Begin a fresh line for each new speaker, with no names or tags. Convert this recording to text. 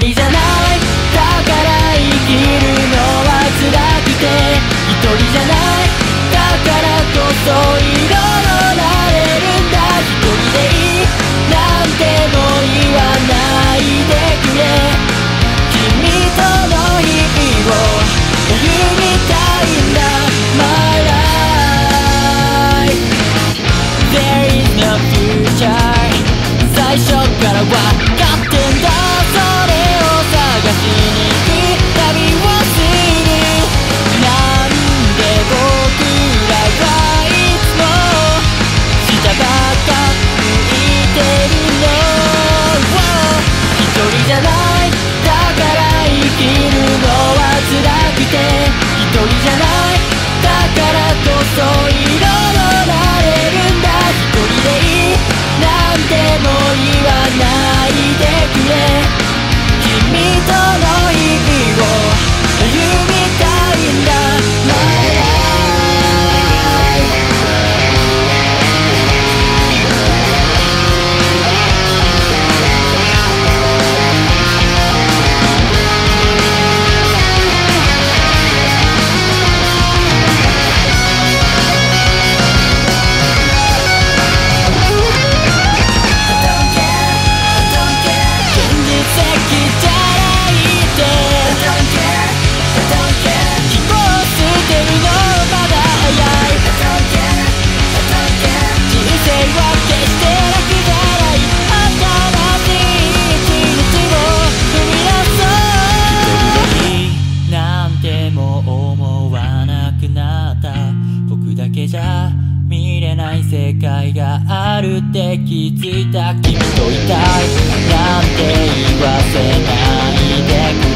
人じゃないだから生きるのは辛くて一人じゃないだからこそいろいろなれるんだ一人でいいなんても言わないでくれ君との日々を歩みたいんだ My life There is no future 最初から分世界があるって気づいた。君といたい。なんて言わせないで